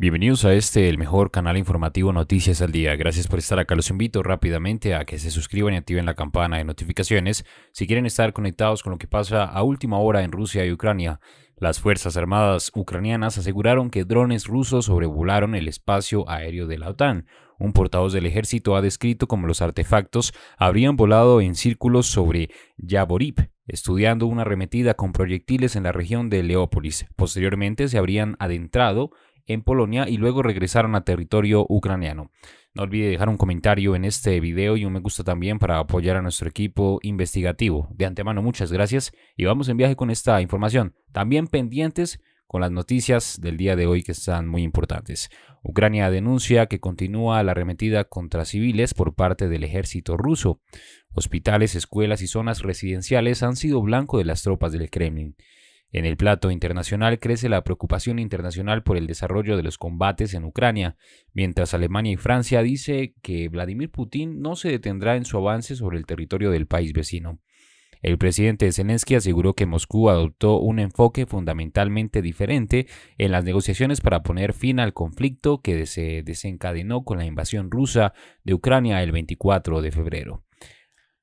Bienvenidos a este, el mejor canal informativo Noticias al Día. Gracias por estar acá. Los invito rápidamente a que se suscriban y activen la campana de notificaciones si quieren estar conectados con lo que pasa a última hora en Rusia y Ucrania. Las Fuerzas Armadas ucranianas aseguraron que drones rusos sobrevolaron el espacio aéreo de la OTAN. Un portavoz del ejército ha descrito como los artefactos habrían volado en círculos sobre Yaborib, estudiando una arremetida con proyectiles en la región de Leópolis. Posteriormente se habrían adentrado en Polonia y luego regresaron a territorio ucraniano. No olvide dejar un comentario en este video y un me gusta también para apoyar a nuestro equipo investigativo. De antemano, muchas gracias y vamos en viaje con esta información. También pendientes con las noticias del día de hoy que están muy importantes. Ucrania denuncia que continúa la arremetida contra civiles por parte del ejército ruso. Hospitales, escuelas y zonas residenciales han sido blanco de las tropas del Kremlin. En el plato internacional crece la preocupación internacional por el desarrollo de los combates en Ucrania, mientras Alemania y Francia dice que Vladimir Putin no se detendrá en su avance sobre el territorio del país vecino. El presidente Zelensky aseguró que Moscú adoptó un enfoque fundamentalmente diferente en las negociaciones para poner fin al conflicto que se desencadenó con la invasión rusa de Ucrania el 24 de febrero.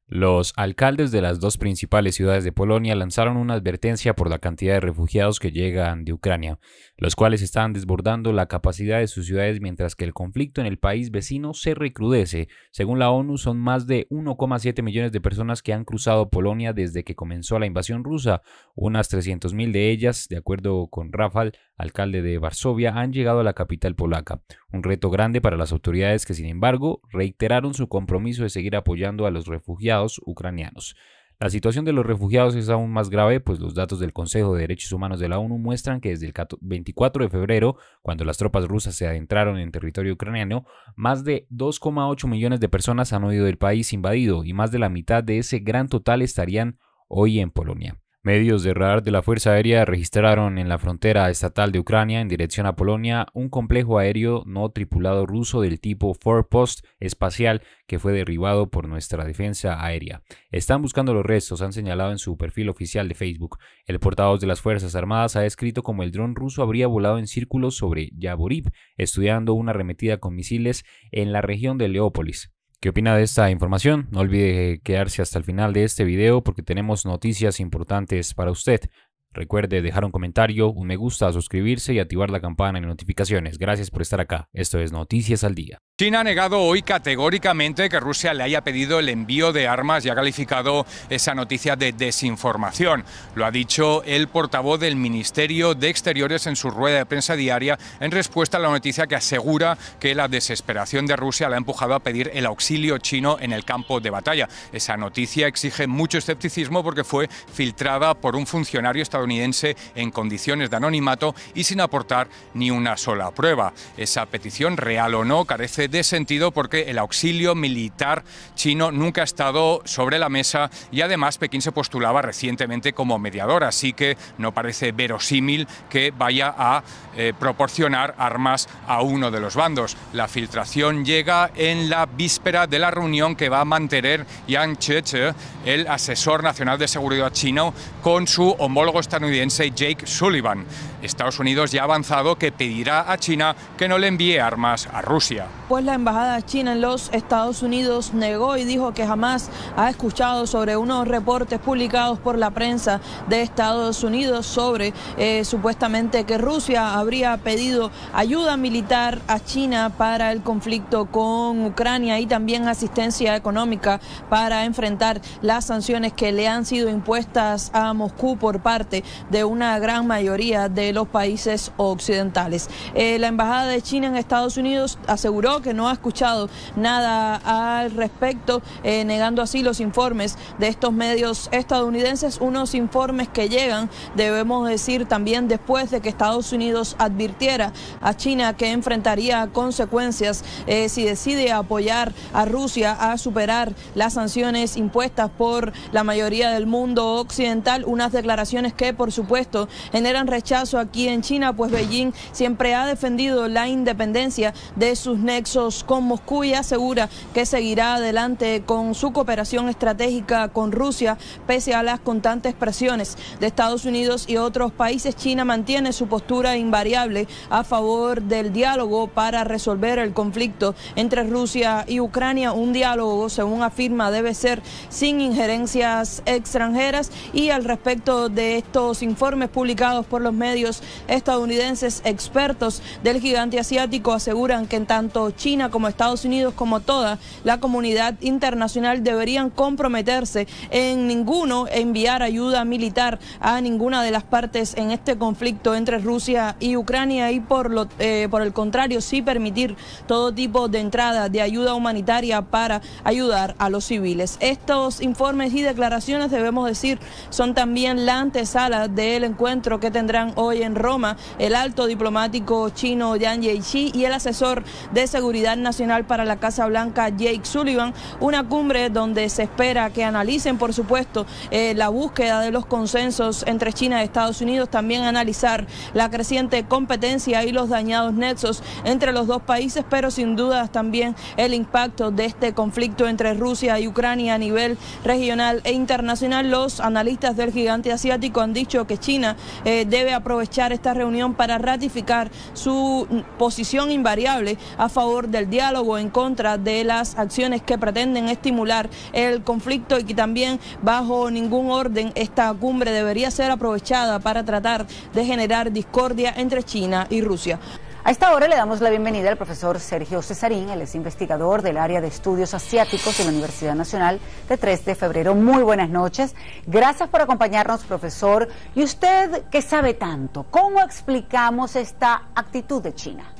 Los alcaldes de las dos principales ciudades de Polonia lanzaron una advertencia por la cantidad de refugiados que llegan de Ucrania, los cuales están desbordando la capacidad de sus ciudades mientras que el conflicto en el país vecino se recrudece. Según la ONU, son más de 1,7 millones de personas que han cruzado Polonia desde que comenzó la invasión rusa. Unas 300.000 de ellas, de acuerdo con Rafal, alcalde de Varsovia, han llegado a la capital polaca. Un reto grande para las autoridades que, sin embargo, reiteraron su compromiso de seguir apoyando a los refugiados ucranianos. La situación de los refugiados es aún más grave, pues los datos del Consejo de Derechos Humanos de la ONU muestran que desde el 24 de febrero, cuando las tropas rusas se adentraron en territorio ucraniano, más de 2,8 millones de personas han huido del país invadido y más de la mitad de ese gran total estarían hoy en Polonia. Medios de radar de la Fuerza Aérea registraron en la frontera estatal de Ucrania en dirección a Polonia un complejo aéreo no tripulado ruso del tipo Forpost espacial que fue derribado por nuestra defensa aérea. Están buscando los restos, han señalado en su perfil oficial de Facebook. El portavoz de las Fuerzas Armadas ha escrito como el dron ruso habría volado en círculos sobre Yaborib, estudiando una arremetida con misiles en la región de Leópolis. ¿Qué opina de esta información? No olvide quedarse hasta el final de este video porque tenemos noticias importantes para usted. Recuerde dejar un comentario, un me gusta, suscribirse y activar la campana de notificaciones. Gracias por estar acá. Esto es Noticias al Día. China ha negado hoy categóricamente que Rusia le haya pedido el envío de armas y ha calificado esa noticia de desinformación. Lo ha dicho el portavoz del Ministerio de Exteriores en su rueda de prensa diaria en respuesta a la noticia que asegura que la desesperación de Rusia le ha empujado a pedir el auxilio chino en el campo de batalla. Esa noticia exige mucho escepticismo porque fue filtrada por un funcionario estadounidense en condiciones de anonimato y sin aportar ni una sola prueba. Esa petición, real o no, carece de sentido porque el auxilio militar chino nunca ha estado sobre la mesa y además Pekín se postulaba recientemente como mediador, así que no parece verosímil que vaya a eh, proporcionar armas a uno de los bandos. La filtración llega en la víspera de la reunión que va a mantener Yang Cheche, el asesor nacional de seguridad chino, con su homólogo estadounidense Jake Sullivan. Estados Unidos ya ha avanzado que pedirá a China que no le envíe armas a Rusia. Pues la embajada china en los Estados Unidos negó y dijo que jamás ha escuchado sobre unos reportes publicados por la prensa de Estados Unidos sobre eh, supuestamente que Rusia habría pedido ayuda militar a China para el conflicto con Ucrania y también asistencia económica para enfrentar las sanciones que le han sido impuestas a Moscú por parte de una gran mayoría de los países occidentales. Eh, la embajada de China en Estados Unidos aseguró que no ha escuchado nada al respecto, eh, negando así los informes de estos medios estadounidenses, unos informes que llegan, debemos decir también después de que Estados Unidos advirtiera a China que enfrentaría consecuencias eh, si decide apoyar a Rusia a superar las sanciones impuestas por la mayoría del mundo occidental, unas declaraciones que por supuesto generan rechazo aquí en China, pues Beijing siempre ha defendido la independencia de sus nexos nexos con Moscú y asegura que seguirá adelante con su cooperación estratégica con Rusia pese a las constantes presiones de Estados Unidos y otros países. China mantiene su postura invariable a favor del diálogo para resolver el conflicto entre Rusia y Ucrania. Un diálogo, según afirma, debe ser sin injerencias extranjeras y al respecto de estos informes publicados por los medios estadounidenses, expertos del gigante asiático aseguran que en tanto China como Estados Unidos como toda la comunidad internacional deberían comprometerse en ninguno enviar ayuda militar a ninguna de las partes en este conflicto entre Rusia y Ucrania y por, lo, eh, por el contrario sí permitir todo tipo de entrada de ayuda humanitaria para ayudar a los civiles. Estos informes y declaraciones, debemos decir, son también la antesala del encuentro que tendrán hoy en Roma el alto diplomático chino Yang Jiechi y el asesor de seguridad nacional para la Casa Blanca Jake Sullivan, una cumbre donde se espera que analicen, por supuesto, eh, la búsqueda de los consensos entre China y Estados Unidos, también analizar la creciente competencia y los dañados nexos entre los dos países, pero sin dudas también el impacto de este conflicto entre Rusia y Ucrania a nivel regional e internacional. Los analistas del gigante asiático han dicho que China eh, debe aprovechar esta reunión para ratificar su posición invariable a favor del diálogo en contra de las acciones que pretenden estimular el conflicto y que también bajo ningún orden esta cumbre debería ser aprovechada para tratar de generar discordia entre China y Rusia. A esta hora le damos la bienvenida al profesor Sergio Cesarín, él es investigador del área de estudios asiáticos de la Universidad Nacional de 3 de febrero. Muy buenas noches. Gracias por acompañarnos, profesor. ¿Y usted qué sabe tanto? ¿Cómo explicamos esta actitud de China?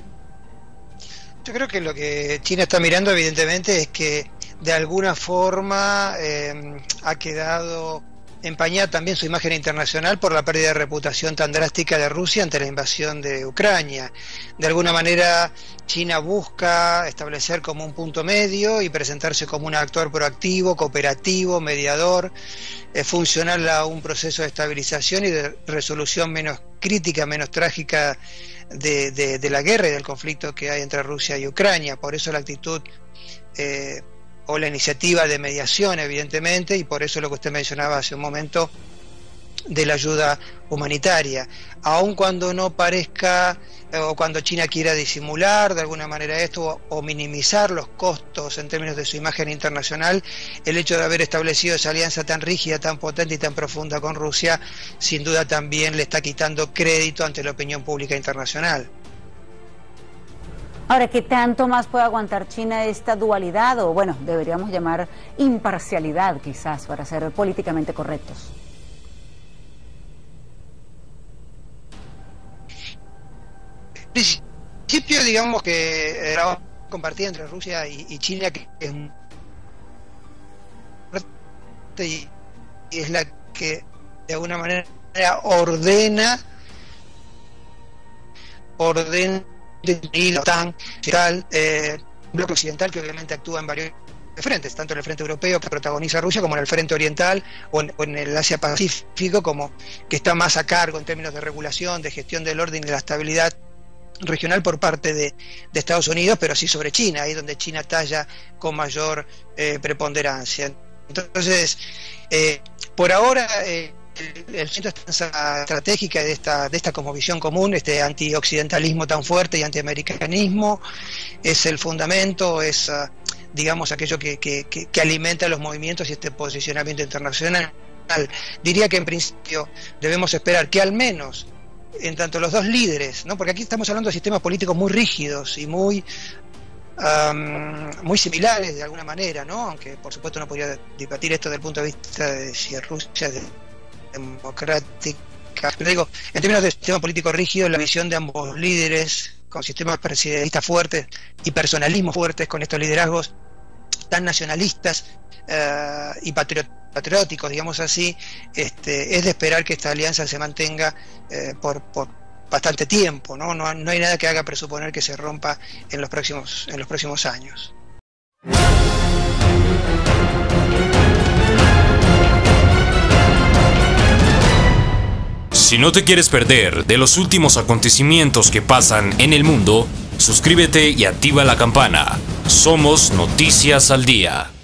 Yo creo que lo que China está mirando evidentemente es que de alguna forma eh, ha quedado empañada también su imagen internacional por la pérdida de reputación tan drástica de Rusia ante la invasión de Ucrania. De alguna manera, China busca establecer como un punto medio y presentarse como un actor proactivo, cooperativo, mediador, eh, funcional a un proceso de estabilización y de resolución menos crítica, menos trágica de, la guerra y del conflicto que hay entre Rusia y Ucrania. Por eso la actitud... Eh, o la iniciativa de mediación, evidentemente, y por eso lo que usted mencionaba hace un momento de la ayuda humanitaria. Aun cuando no parezca eh, o cuando China quiera disimular de alguna manera esto o, minimizar los costos en términos de su imagen internacional, el hecho de haber establecido esa alianza tan rígida, tan potente y tan profunda con Rusia, sin duda también le está quitando crédito ante la opinión pública internacional. Ahora, ¿qué tanto más puede aguantar China esta dualidad o, bueno, deberíamos llamar imparcialidad quizás para ser políticamente correctos? Principio, digamos que era compartida entre Rusia y, China, que es y, es la que de alguna manera ordena ordena de la OTAN, eh, un bloque occidental que obviamente actúa en varios frentes, tanto en el frente europeo que protagoniza Rusia como en el frente oriental o en, el Asia Pacífico, como que está más a cargo en términos de regulación, de gestión del orden y de la estabilidad regional por parte de, Estados Unidos, pero sí sobre China, ahí donde China talla con mayor eh, preponderancia. Entonces, eh, por ahora el, centro de de esta, de esta común, este antioccidentalismo tan fuerte y antiamericanismo, es el fundamento, es, ah, digamos, aquello que, que, que, alimenta los movimientos y este posicionamiento internacional. Diría que en principio debemos esperar que al menos en tanto los dos líderes, ¿no? porque aquí estamos hablando de sistemas políticos muy rígidos y muy muy similares de alguna manera, ¿no? aunque por supuesto no podría debatir esto desde el punto de vista de si Rusia democrática. Pero digo, en términos de sistema político rígido, la visión de ambos líderes, con sistemas presidencialistas fuertes y personalismos fuertes, con estos liderazgos tan nacionalistas eh, y patrióticos, digamos así, este, es de esperar que esta alianza se mantenga eh, por, por bastante tiempo, ¿no? ¿no? No hay nada que haga presuponer que se rompa en los próximos, en los próximos años. Si no te quieres perder de los últimos acontecimientos que pasan en el mundo, Suscríbete y activa la campana. Somos Noticias al Día.